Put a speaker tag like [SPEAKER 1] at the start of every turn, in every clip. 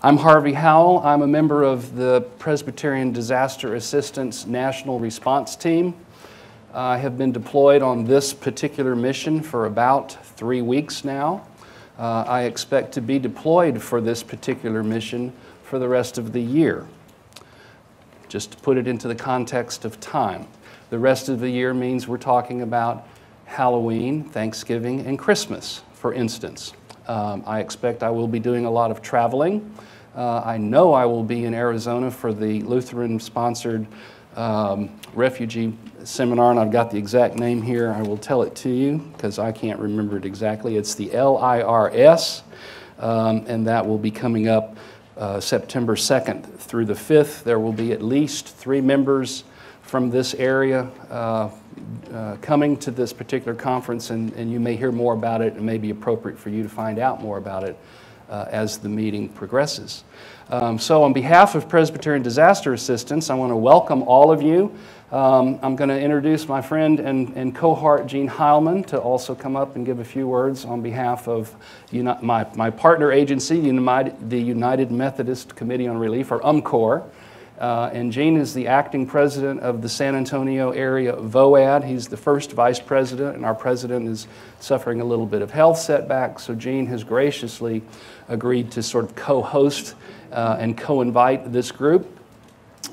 [SPEAKER 1] I'm Harvey Howell. I'm a member of the Presbyterian Disaster Assistance National Response Team. I have been deployed on this particular mission for about three weeks now. Uh, I expect to be deployed for this particular mission for the rest of the year. Just to put it into the context of time. The rest of the year means we're talking about Halloween, Thanksgiving, and Christmas, for instance. Um, I expect I will be doing a lot of traveling. Uh, I know I will be in Arizona for the Lutheran sponsored um, refugee seminar, and I've got the exact name here. I will tell it to you because I can't remember it exactly. It's the LIRS, um, and that will be coming up uh, September 2nd through the 5th. There will be at least three members from this area uh, uh, coming to this particular conference, and, and you may hear more about it. It may be appropriate for you to find out more about it uh, as the meeting progresses. Um, so, on behalf of Presbyterian Disaster Assistance, I want to welcome all of you. Um, I'm going to introduce my friend and, and cohort, Gene Heilman, to also come up and give a few words on behalf of uni- my, my partner agency, the United Methodist Committee on Relief, or UMCOR. Uh, and Gene is the acting president of the San Antonio area VOAD. He's the first vice president, and our president is suffering a little bit of health setback. So Gene has graciously agreed to sort of co host uh, and co invite this group.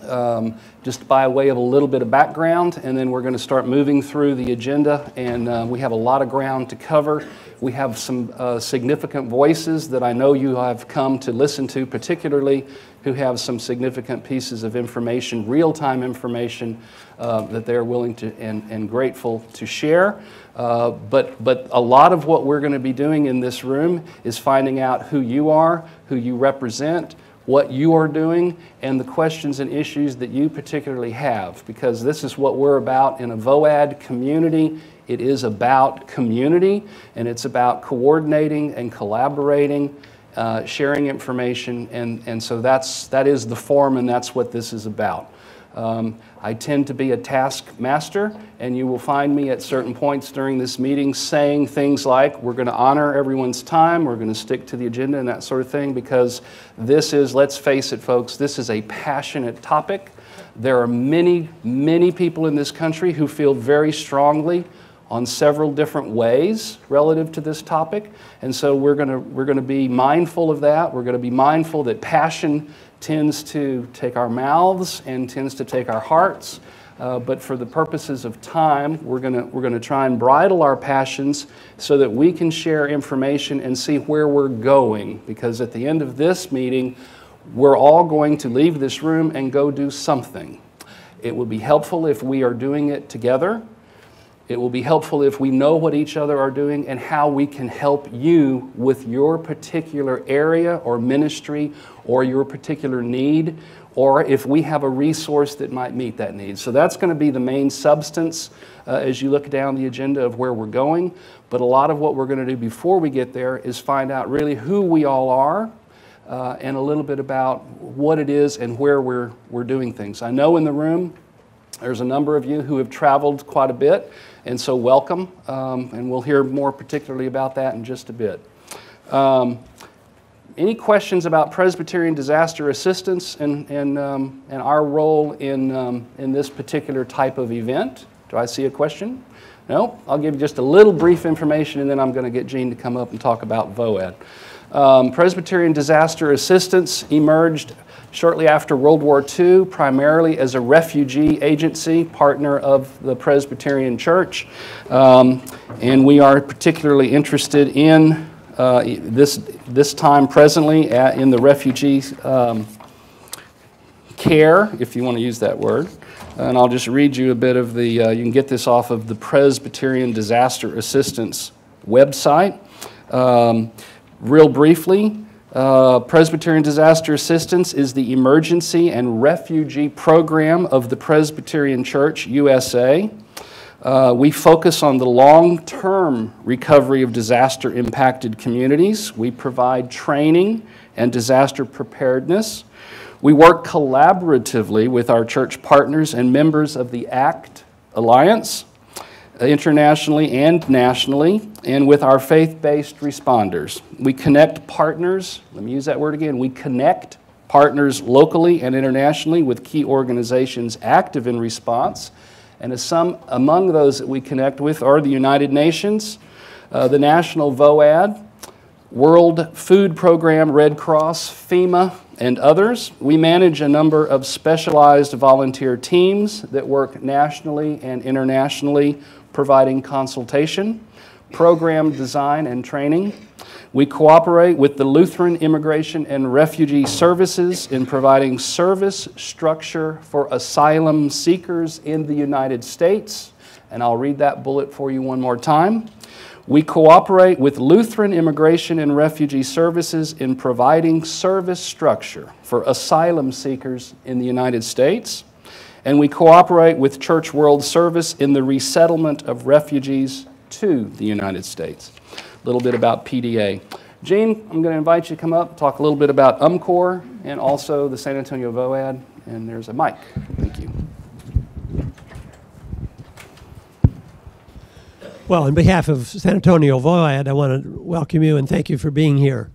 [SPEAKER 1] Um, just by way of a little bit of background, and then we're going to start moving through the agenda, and uh, we have a lot of ground to cover. We have some uh, significant voices that I know you have come to listen to, particularly who have some significant pieces of information, real time information uh, that they're willing to and, and grateful to share. Uh, but, but a lot of what we're going to be doing in this room is finding out who you are, who you represent, what you are doing, and the questions and issues that you particularly have, because this is what we're about in a VOAD community. It is about community, and it's about coordinating and collaborating, uh, sharing information, and, and so that's, that is the form, and that's what this is about. Um, I tend to be a taskmaster, and you will find me at certain points during this meeting saying things like, We're going to honor everyone's time, we're going to stick to the agenda, and that sort of thing, because this is, let's face it, folks, this is a passionate topic. There are many, many people in this country who feel very strongly on several different ways relative to this topic. And so we're going to, we're to be mindful of that. We're going to be mindful that passion tends to take our mouths and tends to take our hearts. Uh, but for the purposes of time, we're going to we're gonna try and bridle our passions so that we can share information and see where we're going. Because at the end of this meeting, we're all going to leave this room and go do something. It would be helpful if we are doing it together. It will be helpful if we know what each other are doing and how we can help you with your particular area or ministry or your particular need, or if we have a resource that might meet that need. So that's going to be the main substance uh, as you look down the agenda of where we're going. But a lot of what we're going to do before we get there is find out really who we all are. Uh, and a little bit about what it is and where we're, we're doing things. I know in the room there's a number of you who have traveled quite a bit, and so welcome, um, and we'll hear more particularly about that in just a bit. Um, any questions about Presbyterian disaster assistance and, and, um, and our role in, um, in this particular type of event? Do I see a question? No? I'll give you just a little brief information and then I'm going to get Gene to come up and talk about VOAD. Um, Presbyterian disaster assistance emerged shortly after World War II, primarily as a refugee agency, partner of the Presbyterian Church. Um, and we are particularly interested in uh, this, this time presently at, in the refugee um, care, if you want to use that word. And I'll just read you a bit of the, uh, you can get this off of the Presbyterian Disaster Assistance website. Um, real briefly, uh, Presbyterian Disaster Assistance is the emergency and refugee program of the Presbyterian Church USA. Uh, we focus on the long term recovery of disaster impacted communities. We provide training and disaster preparedness. We work collaboratively with our church partners and members of the ACT Alliance. Internationally and nationally, and with our faith based responders. We connect partners, let me use that word again, we connect partners locally and internationally with key organizations active in response. And as some among those that we connect with are the United Nations, uh, the National VOAD, World Food Program, Red Cross, FEMA, and others. We manage a number of specialized volunteer teams that work nationally and internationally providing consultation, program design and training. We cooperate with the Lutheran Immigration and Refugee Services in providing service structure for asylum seekers in the United States. And I'll read that bullet for you one more time. We cooperate with Lutheran Immigration and Refugee Services in providing service structure for asylum seekers in the United States. And we cooperate with Church World Service in the resettlement of refugees to the United States. A little bit about PDA. Gene, I'm going to invite you to come up, talk a little bit about UMCOR and also the San Antonio VOAD. And there's a mic. Thank you.
[SPEAKER 2] Well, on behalf of San Antonio VOAD, I want to welcome you and thank you for being here.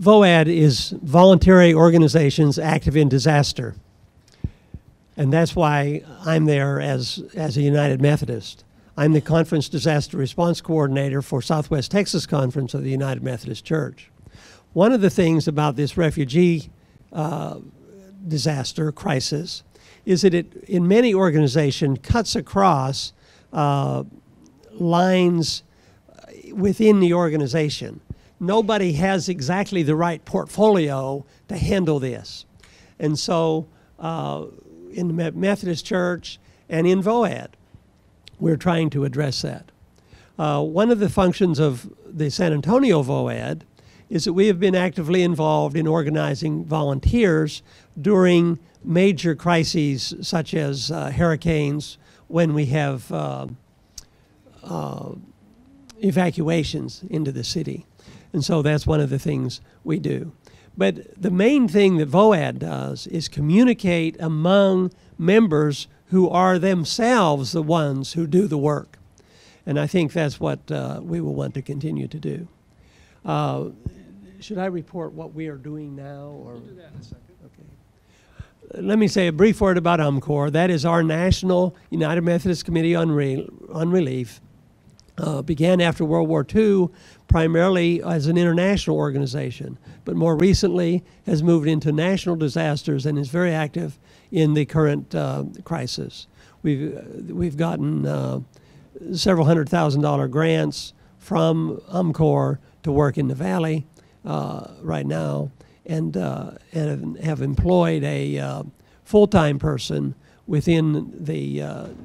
[SPEAKER 2] VOAD is voluntary organizations active in disaster. And that's why I'm there as, as a United Methodist. I'm the Conference Disaster Response Coordinator for Southwest Texas Conference of the United Methodist Church. One of the things about this refugee uh, disaster crisis is that it, in many organizations, cuts across uh, lines within the organization. Nobody has exactly the right portfolio to handle this. And so, uh, in the Methodist Church and in VOAD, we're trying to address that. Uh, one of the functions of the San Antonio VOAD is that we have been actively involved in organizing volunteers during major crises such as uh, hurricanes, when we have uh, uh, evacuations into the city. And so that's one of the things we do. But the main thing that VOAD does is communicate among members who are themselves the ones who do the work. And I think that's what uh, we will want to continue to do. Uh, should I report what we are doing now?
[SPEAKER 1] Or? We'll do that in a second
[SPEAKER 2] let me say a brief word about UMCOR. That is our National United Methodist Committee on, Re on Relief. Uh, began after World War II primarily as an international organization, but more recently has moved into national disasters and is very active in the current uh, crisis. We've, uh, we've gotten uh, several hundred thousand dollar grants from UMCOR to work in the valley uh, right now and, uh, and have employed a uh, full-time person within the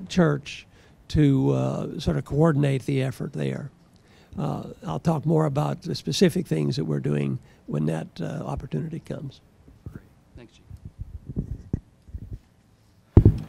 [SPEAKER 2] church to sort of coordinate the effort there. Uh, I'll talk more about the specific things that we're doing when that uh, opportunity comes.
[SPEAKER 1] Thanks, Gene.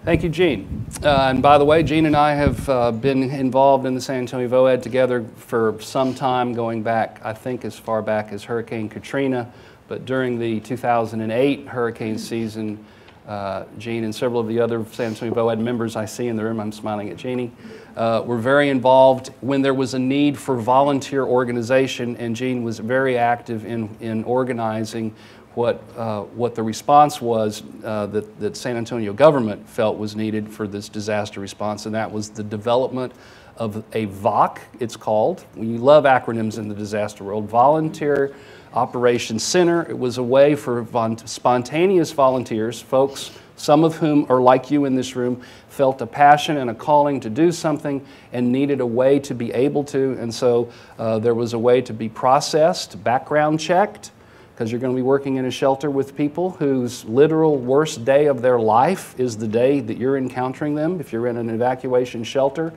[SPEAKER 1] Thank you, Gene. and by the way, Gene and I have been involved in the San Antonio VOAD together for some time, going back, I think, as far back as Hurricane Katrina. But during the 2008 hurricane season, uh, and several of the other San Antonio VOAD members I see in the room, I'm smiling at Jeannie, uh, were very involved when there was a need for volunteer organization, and Gene was very active in, in organizing what, uh, what the response was uh, that, that San Antonio government felt was needed for this disaster response, and that was the development of a VOC, it's called. We love acronyms in the disaster world, Volunteer Operations Center. It was a way for spontaneous volunteers, folks, some of whom are like you in this room, felt a passion and a calling to do something and needed a way to be able to. And so uh, there was a way to be processed, background checked, because you're going to be working in a shelter with people whose literal worst day of their life is the day that you're encountering them. If you're in an evacuation shelter,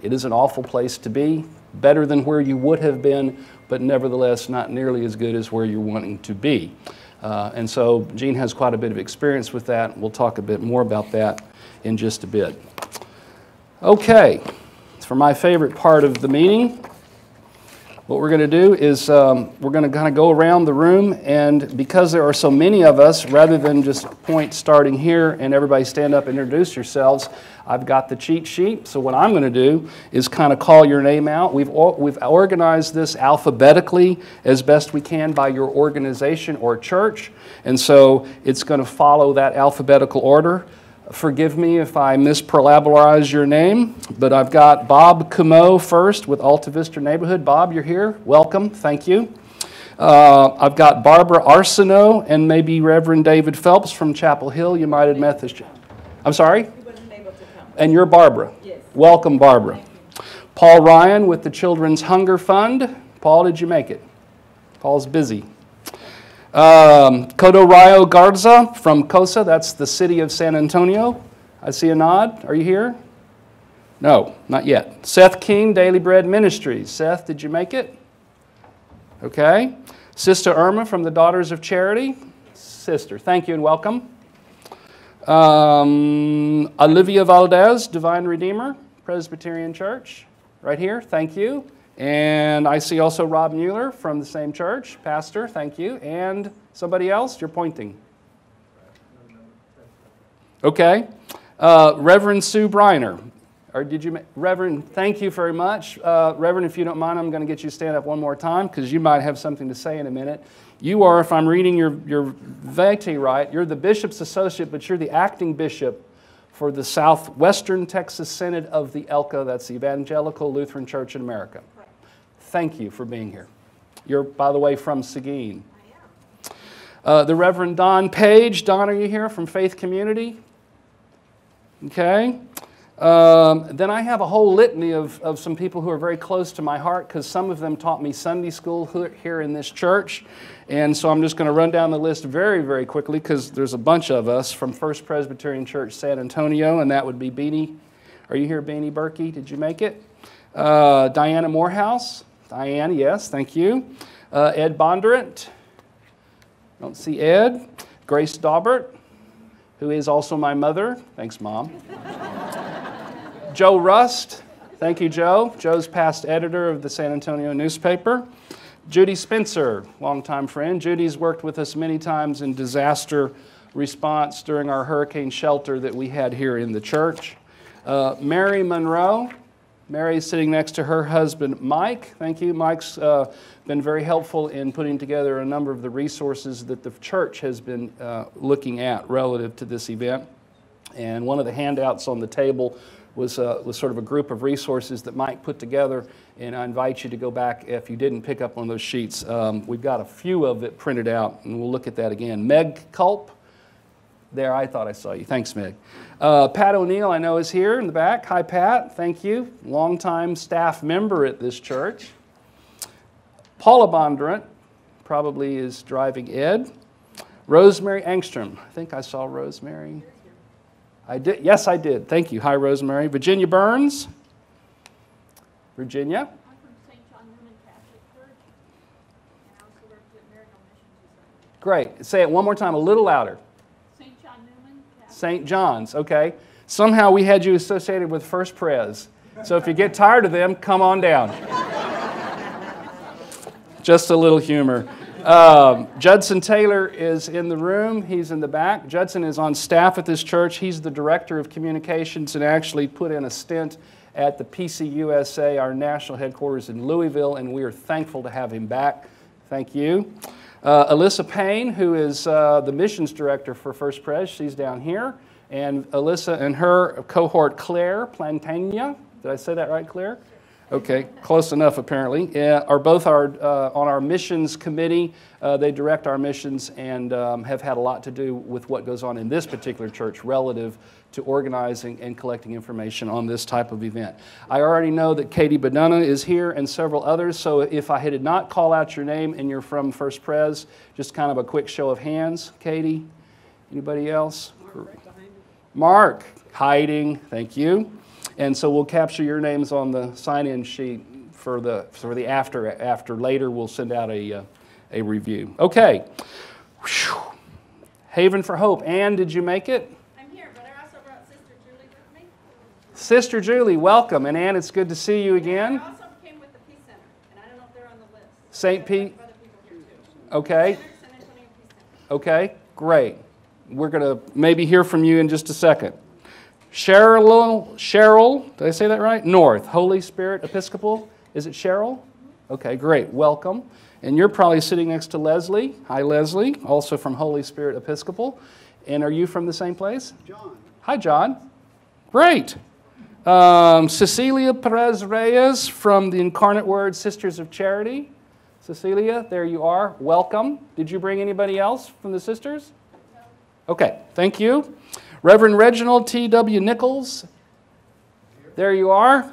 [SPEAKER 1] it is an awful place to be, better than where you would have been but nevertheless not nearly as good as where you're wanting to be. Uh, and so Gene has quite a bit of experience with that. We'll talk a bit more about that in just a bit. Okay, for my favorite part of the meeting, What we're going to do is um, we're going to kind of go around the room, and because there are so many of us, rather than just point starting here and everybody stand up and introduce yourselves, I've got the cheat sheet. So what I'm going to do is kind of call your name out. We've, we've organized this alphabetically as best we can by your organization or church, and so it's going to follow that alphabetical order. Forgive me if I misparabolize your name, but I've got Bob Camo first with Alta Vista Neighborhood. Bob, you're here. Welcome. Thank you. Uh, I've got Barbara Arsenault and maybe Reverend David Phelps from Chapel Hill United Methodist. I'm sorry? And you're Barbara?
[SPEAKER 3] Yes.
[SPEAKER 1] Welcome, Barbara. Paul Ryan with the Children's Hunger Fund. Paul, did you make it? Paul's busy. Um, Codo Rayo Garza from COSA, that's the city of San Antonio. I see a nod. Are you here? No, not yet. Seth King, Daily Bread Ministries. Seth, did you make it? Okay. Sister Irma from the Daughters of Charity. Sister, thank you and welcome. Um, Olivia Valdez, Divine Redeemer, Presbyterian Church, right here. Thank you. And I see also Rob Mueller from the same church, pastor. Thank you. And somebody else? You're pointing. Okay. Uh, Reverend Sue Briner. Or did you, Reverend? Thank you very much, uh, Reverend. If you don't mind, I'm going to get you to stand up one more time because you might have something to say in a minute. You are, if I'm reading your your vitae right, you're the bishop's associate, but you're the acting bishop for the Southwestern Texas Synod of the ELCA. That's the Evangelical Lutheran Church in America. Thank you for being here. You're, by the way, from Seguin. Uh, the Reverend Don Page. Don, are you here from Faith Community? Okay. Um, then I have a whole litany of, of some people who are very close to my heart because some of them taught me Sunday school here in this church. And so I'm just going to run down the list very, very quickly because there's a bunch of us from First Presbyterian Church San Antonio, and that would be Beanie. Are you here, Beanie Berkey? Did you make it? Uh, Diana Morehouse. Diane, yes, thank you. Uh, Ed Bondurant. Don't see Ed. Grace Daubert, who is also my mother. Thanks, Mom. Joe Rust. Thank you, Joe. Joe's past editor of the San Antonio newspaper. Judy Spencer, longtime friend. Judy's worked with us many times in disaster response during our hurricane shelter that we had here in the church. Uh, Mary Monroe. Mary's sitting next to her husband, Mike. Thank you. Mike's uh, been very helpful in putting together a number of the resources that the church has been uh, looking at relative to this event. And one of the handouts on the table was, uh, was sort of a group of resources that Mike put together, and I invite you to go back if you didn't pick up on those sheets. Um, we've got a few of it printed out, and we'll look at that again. Meg Culp, there, I thought I saw you. Thanks, Meg. Uh, Pat O'Neill, I know, is here in the back. Hi, Pat. Thank you. Longtime staff member at this church. Paula Bondurant probably is driving Ed. Rosemary Angstrom. I think I saw Rosemary. I did. Yes, I did. Thank you. Hi, Rosemary. Virginia Burns. Virginia.
[SPEAKER 3] I'm from St. John Neumann Church, and I also represent Maryhill Mission Society.
[SPEAKER 1] Great. Say it one more time, a little louder.
[SPEAKER 3] St. John Neumann Catholic.
[SPEAKER 1] St. John's. Okay. Somehow we had you associated with First Pres. So if you get tired of them, come on down. Just a little humor. Um, Judson Taylor is in the room. He's in the back. Judson is on staff at this church. He's the director of communications and actually put in a stint at the PCUSA, our national headquarters in Louisville, and we are thankful to have him back. Thank you. Uh, Alyssa Payne, who is uh, the missions director for First Pres, she's down here. And Alyssa and her cohort, Claire Plantania, did I say that right, Claire? Okay, close enough apparently. Uh, are both our, uh, on our missions committee. Uh, they direct our missions and um, have had a lot to do with what goes on in this particular church relative to organizing and collecting information on this type of event. I already know that Katie Baduna is here and several others, so if I did not call out your name and you're from First Pres, just kind of a quick show of hands. Katie? Anybody else? Mark, hiding, thank you. And so we'll capture your names on the sign-in sheet for the, for the after, after later we'll send out a, uh, a review. Okay. Whew. Haven for Hope. Ann, did you make it?
[SPEAKER 3] I'm here, but I also brought Sister Julie with me.
[SPEAKER 1] Sister Julie, welcome. And Ann, it's good to see you again.
[SPEAKER 3] I also came with the Peace Center, and I don't know if they're on the list.
[SPEAKER 1] St. Pete? Okay.
[SPEAKER 3] San Antonio Peace
[SPEAKER 1] Okay, great. We're going to maybe hear from you in just a second. Cheryl, Cheryl, did I say that right? North, Holy Spirit Episcopal. Is it Cheryl? Okay, great. Welcome. And you're probably sitting next to Leslie. Hi, Leslie, also from Holy Spirit Episcopal. And are you from the same place?
[SPEAKER 4] John,
[SPEAKER 1] Hi, John. Great. Um, Cecilia Perez Reyes from the Incarnate Word Sisters of Charity. Cecilia, there you are. Welcome. Did you bring anybody else from the sisters? No. Okay, thank you. Reverend Reginald T.W. Nichols. There you are.
[SPEAKER 4] have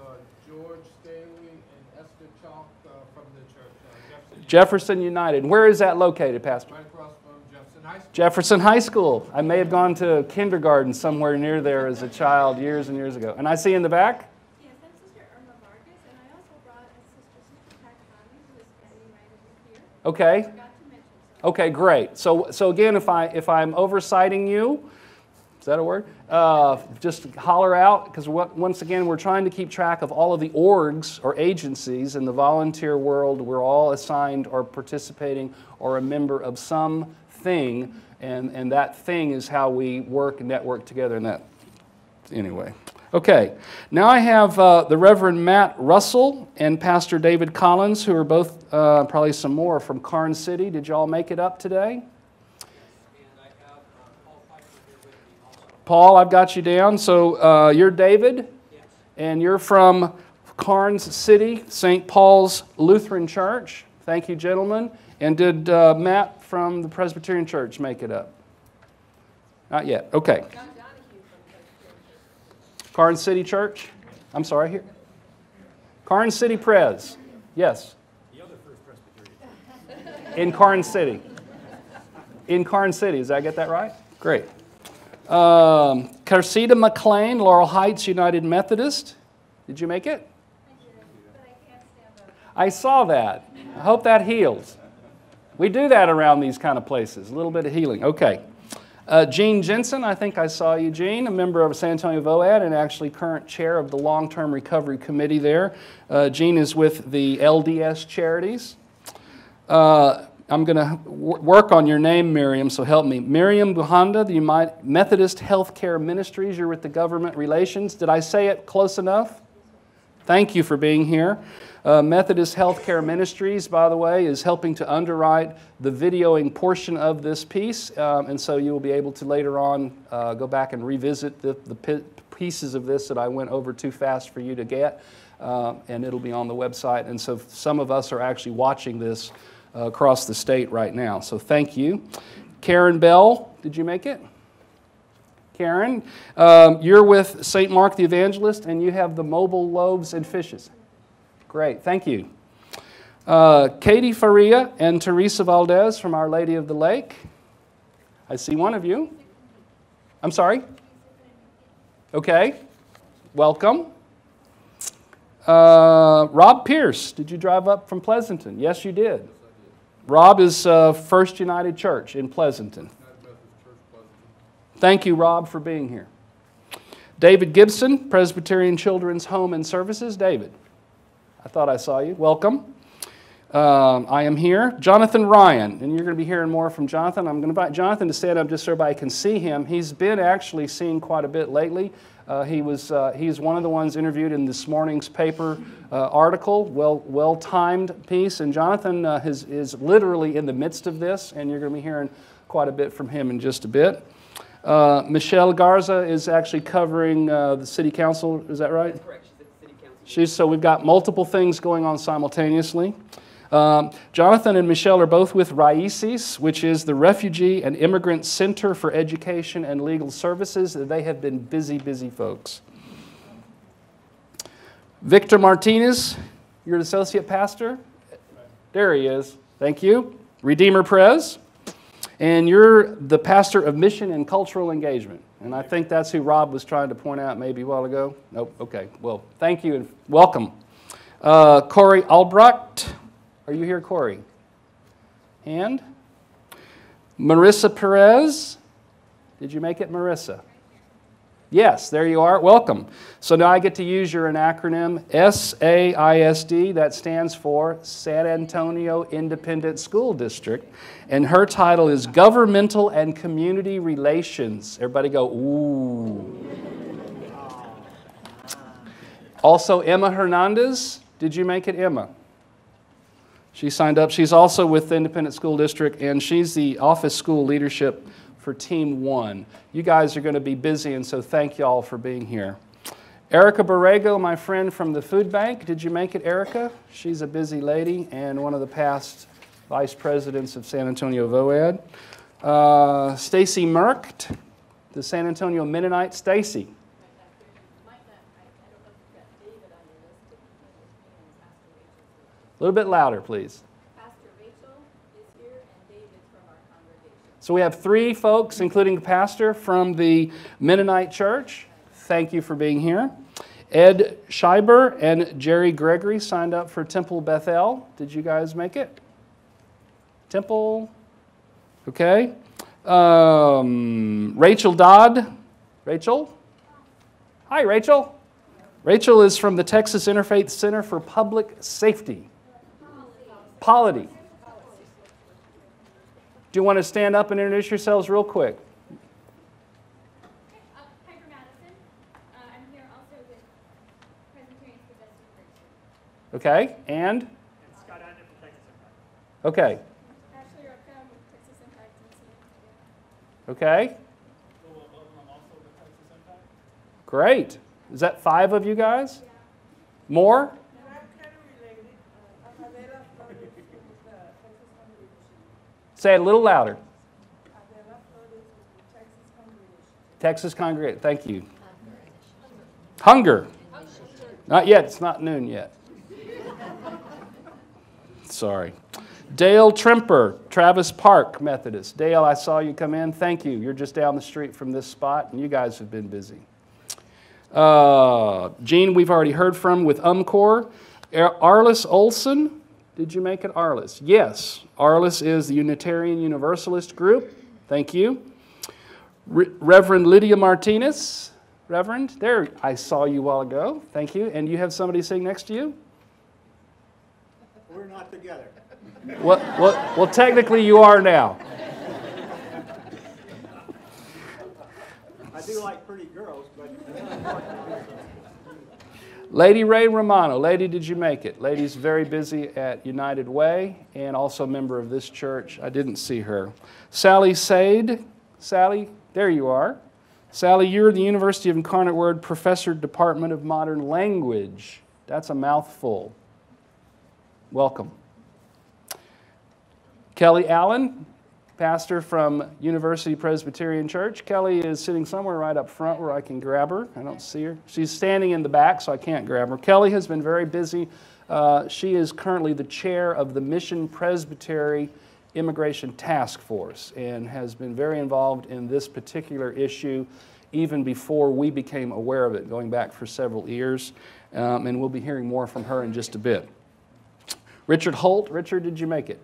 [SPEAKER 4] uh, George Staley and Esther Chalk uh, from the church, uh, Jefferson,
[SPEAKER 1] Jefferson United. Where is that located, Pastor?
[SPEAKER 4] right across from Jefferson High School.
[SPEAKER 1] Jefferson High School. I may have gone to kindergarten somewhere near there as a child years and years ago. And I see in the back,
[SPEAKER 3] Yes, I'm Sister Irma Vargas, and I also brought a sister, Sister Pat Conley, who is standing right over here.
[SPEAKER 1] okay.
[SPEAKER 3] Forgot to mention.
[SPEAKER 1] Okay, great. So, so again, if I if I'm oversighting you, is that a word? Uh, just holler out because once again we're trying to keep track of all of the orgs or agencies in the volunteer world. We're all assigned or participating or a member of some thing, and and that thing is how we work and network together. And that anyway. Okay, now I have uh, the Reverend Matt Russell and Pastor David Collins, who are both uh, probably some more from Carn City. Did y'all make it up today? Paul, I've got you down. So uh, you're David, and you're from Karnes City, St. Paul's Lutheran Church. Thank you, gentlemen. And did uh, Matt from the Presbyterian Church make it up? Not yet. Okay. Karnes City Church? I'm sorry, here. Karnes City Pres. Yes. The other First Presbyterian. In Karnes City. In Karnes City. Does that get that right? Great. Um, Carcita McLean, Laurel Heights United Methodist. Did you make it? I saw that. I hope that heals. We do that around these kind of places, a little bit of healing. Okay. Uh, Gene Jensen, I think I saw you, Gene, a member of San Antonio VOAD and actually current chair of the Long Term Recovery Committee there. Uh, Gene is with the LDS Charities. Uh, I'm going to work on your name, Miriam, so help me. Miriam Buhanda, the Methodist Healthcare Ministries. You're with the Government Relations. Did I say it close enough? Thank you for being here. Uh, Methodist Healthcare Ministries, by the way, is helping to underwrite the videoing portion of this piece, um, and so you will be able to later on uh, go back and revisit the, the pi- pieces of this that I went over too fast for you to get, uh, and it'll be on the website. And so some of us are actually watching this uh, across the state right now, so thank you. Karen Bell, did you make it? Karen, um, you're with St. Mark the Evangelist, and you have the mobile loaves and fishes. Great, thank you. Uh, Katie Faria and Teresa Valdez from Our Lady of the Lake. I see one of you. I'm sorry? Okay, welcome. Uh, Rob Pierce, did you drive up from Pleasanton? Yes, you did. Rob is uh, First United Church in Pleasanton. Thank you, Rob, for being here. David Gibson, Presbyterian Children's Home and Services. David, I thought I saw you. Welcome. Um, I am here. Jonathan Ryan, and you're going to be hearing more from Jonathan. I'm going to invite Jonathan to stand up just so everybody can see him. He's been actually seen quite a bit lately. Uh, he was uh, he's one of the ones interviewed in this morning's paper uh, article, well well timed piece. And Jonathan uh, is, is literally in the midst of this, and you're going to be hearing quite a bit from him in just a bit. Uh, Michelle Garza is actually covering uh, the city council. Is that right?
[SPEAKER 5] Correct, she's at the city council.
[SPEAKER 1] She's, so we've got multiple things going on simultaneously. Um, Jonathan and Michelle are both with RAICES, which is the Refugee and Immigrant Center for Education and Legal Services. They have been busy, busy folks. Victor Martinez, you're an associate pastor? There he is. Thank you. Redeemer Pres. And you're the pastor of mission and cultural engagement. And I think that's who Rob was trying to point out maybe a while ago. Nope. Okay. Well, thank you and welcome. Uh, Corey Albrecht. Are you here, Corey? And Marissa Perez. Did you make it, Marissa? Yes, there you are. Welcome. So now I get to use your acronym SAISD. That stands for San Antonio Independent School District. And her title is Governmental and Community Relations. Everybody go, ooh. Also, Emma Hernandez. Did you make it, Emma? She signed up. She's also with the Independent School District, and she's the Office School Leadership for Team One. You guys are going to be busy, and so thank you all for being here. Erica Borrego, my friend from the food bank. Did you make it, Erica? She's a busy lady and one of the past vice presidents of San Antonio VOAD. Uh, Stacy Merkt, the San Antonio Mennonite. Stacy. A little bit louder, please.
[SPEAKER 3] Pastor Rachel is here and David's from our congregation.
[SPEAKER 1] So we have three folks, including the pastor from the Mennonite Church. Thank you for being here. Ed Scheiber and Jerry Gregory signed up for Temple Bethel. Did you guys make it? Temple? Okay. Um, Rachel Dodd. Rachel? Hi, Rachel. Rachel is from the Texas Interfaith Center for Public Safety. Polity. Do you want to stand up and introduce yourselves real quick? Okay, and? Okay, okay, great. Is that five of you guys? More?
[SPEAKER 6] And I'm kind of related. Uh, I'm Adela Flores with the Texas Congregation.
[SPEAKER 1] Say it a little louder.
[SPEAKER 6] Adela Flores with the Texas Congregation.
[SPEAKER 1] Congregate, thank you. Hunger. Not yet, it's not noon yet. Sorry. Dale Trimper, Travis Park Methodist. Dale, I saw you come in. Thank you. You're just down the street from this spot, and you guys have been busy. Uh, Gene, we've already heard from with UMCOR. Ar- Arliss Olson, did you make it Arliss? Yes. Arliss is the Unitarian Universalist group. Thank you. Re- Reverend Lydia Martinez. Reverend, there, I saw you a while ago. Thank you. And you have somebody sitting next to you?
[SPEAKER 7] We're not together.
[SPEAKER 1] Well, well, well technically you are now.
[SPEAKER 7] I do like pretty girls, but
[SPEAKER 1] Lady Ray Romano. Lady, did you make it? Lady's very busy at United Way and also a member of this church. I didn't see her. Sally Sade. Sally, there you are. Sally, you're the University of Incarnate Word Professor, Department of Modern Language. That's a mouthful. Welcome. Kelly Allen, pastor from University Presbyterian Church. Kelly is sitting somewhere right up front where I can grab her. I don't see her. She's standing in the back, so I can't grab her. Kelly has been very busy. Uh, she is currently the chair of the Mission Presbytery Immigration Task Force and has been very involved in this particular issue even before we became aware of it, going back for several years. Um, and we'll be hearing more from her in just a bit. Richard Holt. Richard, did you make it?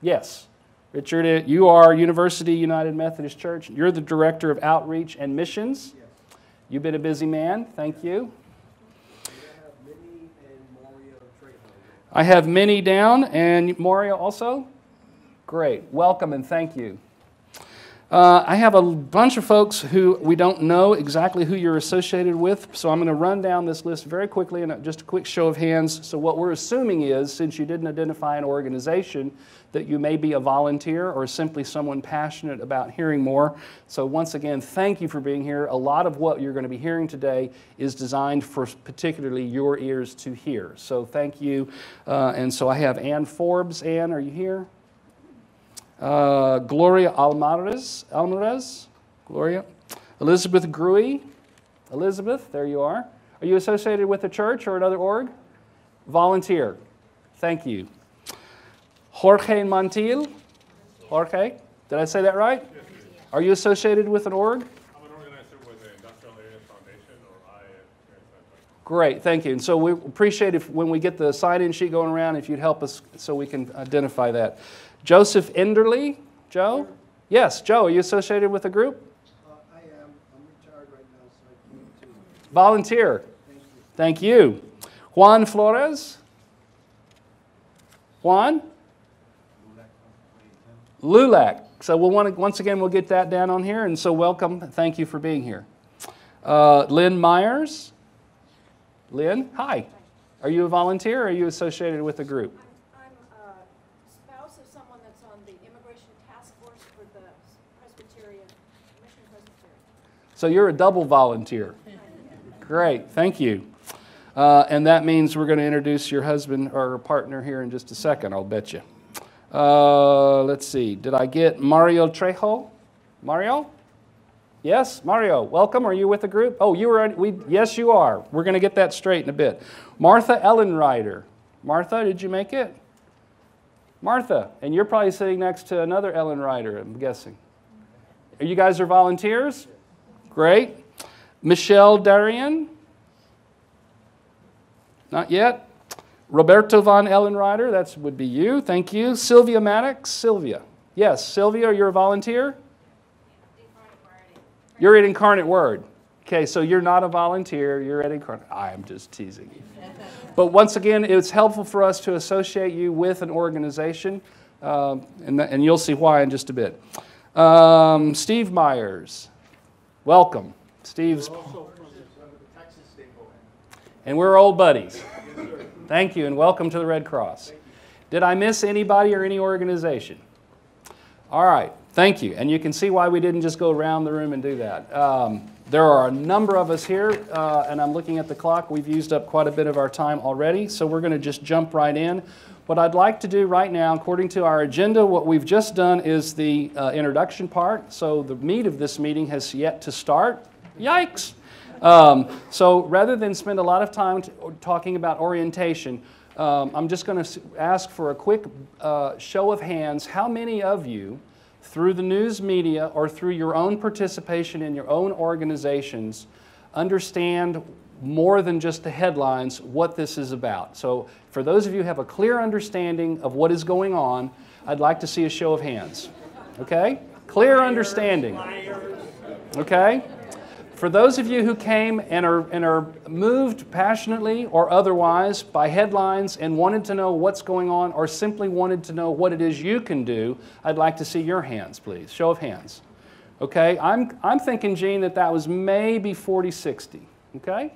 [SPEAKER 1] Yes. Richard, you are University United Methodist Church. You're the Director of Outreach and Missions. You've been a busy man. Thank you. I have Minnie down and Mario also. Great. Welcome and thank you. Uh, I have a bunch of folks who we don't know exactly who you're associated with, so I'm going to run down this list very quickly and just a quick show of hands. So, what we're assuming is, since you didn't identify an organization, that you may be a volunteer or simply someone passionate about hearing more. So, once again, thank you for being here. A lot of what you're going to be hearing today is designed for particularly your ears to hear. So, thank you. Uh, and so, I have Ann Forbes. Ann, are you here? Uh, Gloria Almares, Almares, Gloria. Elizabeth Gruy, Elizabeth, there you are. Are you associated with a church or another org? Volunteer. Thank you. Jorge Montiel, Jorge, did I say that right? Are you associated with an org?
[SPEAKER 8] I'm an organizer with the Industrial Areas Foundation, or IAF.
[SPEAKER 1] Great, thank you. And so we appreciate if when we get the sign-in sheet going around, if you'd help us so we can identify that. Joseph Enderly, Joe? Yes, Joe, are you associated with a group?
[SPEAKER 9] Uh, I am, I'm retired right now, so I can't do
[SPEAKER 1] Volunteer. Thank you. Juan Flores? Juan? LULAC. So we'll want to, once again, we'll get that down on here. And so welcome. Thank you for being here. Uh, Lynn Myers? Lynn, hi. Are you a volunteer or are you associated with a group?
[SPEAKER 3] I'm, I'm a spouse of someone that's on the Immigration Task Force for the Presbyterian, Mission Presbyterian.
[SPEAKER 1] So you're a double volunteer. Great, thank you. Uh, and that means we're going to introduce your husband or partner here in just a second, I'll bet you. Uh, let's see, did I get Mario Trejo? Mario? Yes, Mario, welcome. Are you with the group? Oh, you were. We, yes, you are. We're going to get that straight in a bit. Martha Ellen Ellenrider. Martha, did you make it? Martha, and you're probably sitting next to another Ellen Ellenrider, I'm guessing. Are you guys are volunteers? Great. Michelle Darian? Not yet. Roberto von Ellen Ellenrider, that would be you. Thank you. Sylvia Maddox? Sylvia. Yes, Sylvia, you're a volunteer? You're at Incarnate Word. Okay, so you're not a volunteer, you're at Incarnate. I am just teasing you. But once again, it's helpful for us to associate you with an organization, um, and, and you'll see why in just a bit. Um, Steve Myers, welcome. Steve's. And we're old buddies. Thank you, and welcome to the Red Cross. Did I miss anybody or any organization? All right, thank you. And you can see why we didn't just go around the room and do that. Um, there are a number of us here, uh, and I'm looking at the clock. We've used up quite a bit of our time already, so we're going to just jump right in. What I'd like to do right now, according to our agenda, what we've just done is the uh, introduction part. So the meat of this meeting has yet to start. Yikes! Um, so rather than spend a lot of time talking about orientation, um, I'm just going to ask for a quick uh, show of hands. How many of you, through the news media or through your own participation in your own organizations, understand more than just the headlines what this is about? So, for those of you who have a clear understanding of what is going on, I'd like to see a show of hands. Okay? Clear understanding. Okay? For those of you who came and are, and are moved passionately or otherwise by headlines and wanted to know what's going on or simply wanted to know what it is you can do, I'd like to see your hands, please. Show of hands. Okay? I'm, I'm thinking, Gene, that that was maybe 40 60. Okay?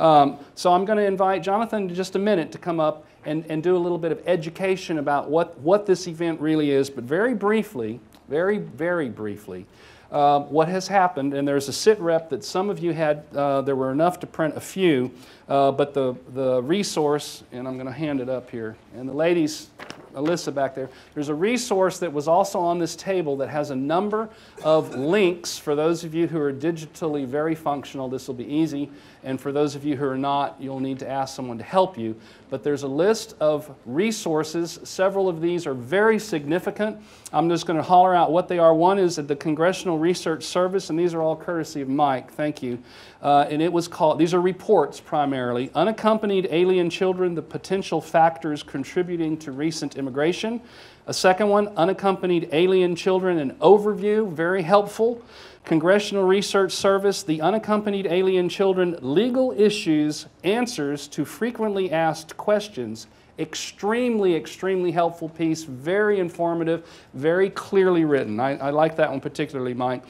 [SPEAKER 1] Um, so I'm going to invite Jonathan in just a minute to come up and, and do a little bit of education about what, what this event really is, but very briefly, very, very briefly, uh, what has happened, and there's a sit rep that some of you had, uh, there were enough to print a few, uh, but the, the resource, and I'm going to hand it up here, and the ladies, Alyssa back there, there's a resource that was also on this table that has a number of links for those of you who are digitally very functional. This will be easy. And for those of you who are not, you'll need to ask someone to help you. But there's a list of resources. Several of these are very significant. I'm just going to holler out what they are. One is at the Congressional Research Service, and these are all courtesy of Mike. Thank you. Uh, and it was called, these are reports primarily Unaccompanied Alien Children, the Potential Factors Contributing to Recent Immigration. A second one, Unaccompanied Alien Children, an overview, very helpful. Congressional Research Service, the Unaccompanied Alien Children Legal Issues Answers to Frequently Asked Questions. Extremely, extremely helpful piece, very informative, very clearly written. I, I like that one particularly, Mike.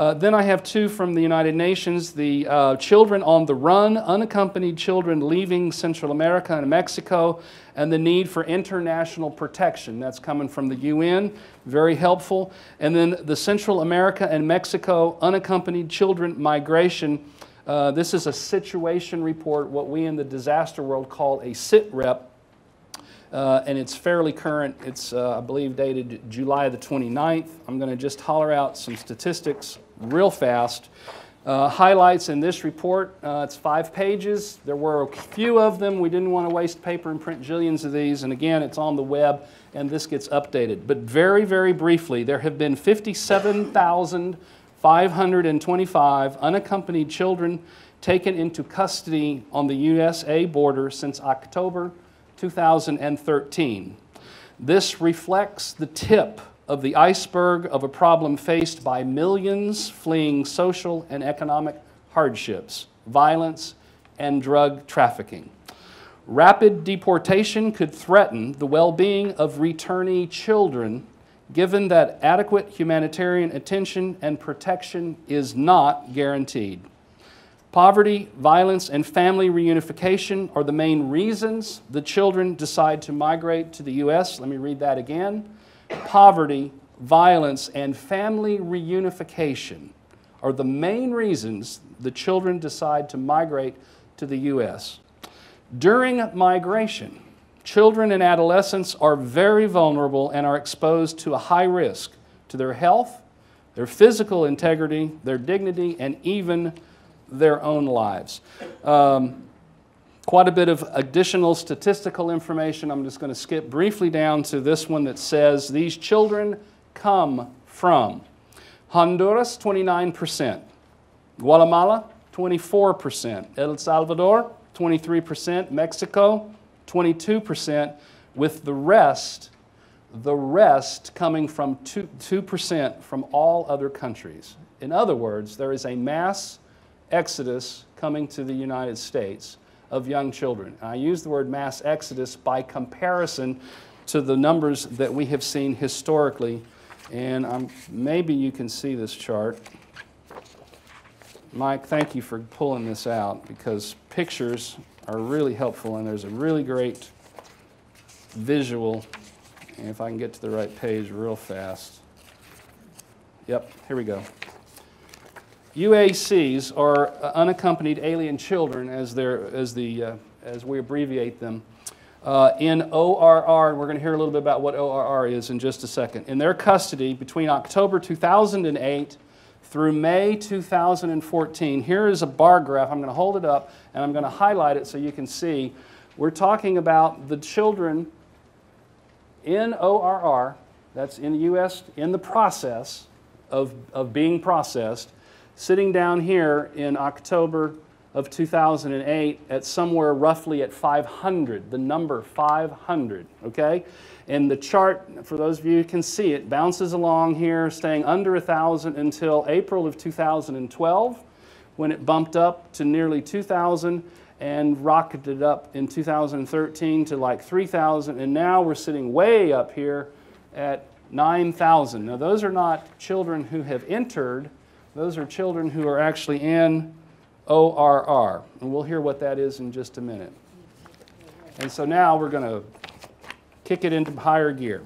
[SPEAKER 1] Uh, then I have two from the United Nations the uh, Children on the Run, Unaccompanied Children Leaving Central America and Mexico, and the need for international protection. That's coming from the UN, very helpful. And then the Central America and Mexico Unaccompanied Children Migration. Uh, this is a situation report, what we in the disaster world call a sit rep. Uh, and it's fairly current. It's, uh, I believe, dated July the 29th. I'm going to just holler out some statistics real fast. Uh, highlights in this report, uh, it's five pages. There were a few of them. We didn't want to waste paper and print jillions of these. And again, it's on the web, and this gets updated. But very, very briefly, there have been 57,525 unaccompanied children taken into custody on the USA border since October 2013. This reflects the tip of the iceberg of a problem faced by millions fleeing social and economic hardships. violence, and drug trafficking. Rapid deportation could threaten the well being of returnee children, given that adequate humanitarian attention and protection is not guaranteed. Poverty, violence, and family reunification are the main reasons the children decide to migrate to the U.S. Let me read that again. Poverty, violence, and family reunification are the main reasons the children decide to migrate to the U.S. During migration, children and adolescents are very vulnerable and are exposed to a high risk to their health, their physical integrity, their dignity, and even their own lives. Um, quite a bit of additional statistical information. I'm just going to skip briefly down to this one that says these children come from Honduras, 29%, Guatemala, 24%, El Salvador, 23%, Mexico, 22%, with the rest, the rest coming from 2, 2% from all other countries. In other words, there is a mass exodus coming to the United States of young children. I use the word mass exodus by comparison to the numbers that we have seen historically. And I'm, maybe you can see this chart. Mike, thank you for pulling this out because pictures are really helpful and there's a really great visual. And if I can get to the right page real fast. Yep, here we go. UACs are unaccompanied alien children, as, they're, as, the, uh, as we abbreviate them. Uh, in ORR, and we're going to hear a little bit about what ORR is in just a second. In their custody between October 2008 through May 2014, here is a bar graph. I'm going to hold it up and I'm going to highlight it so you can see. We're talking about the children in ORR, that's in the U.S., in the process of, of being processed, sitting down here in October of 2008 at somewhere roughly at 500, the number 500, okay? And the chart, for those of you who can see it, bounces along here, staying under 1,000 until April of 2012, when it bumped up to nearly 2,000 and rocketed up in 2013 to like 3,000, and now we're sitting way up here at 9,000. Now, those are not children who have entered, those are children who are actually in ORR. And we'll hear what that is in just a minute. And so now we're going to kick it into higher gear.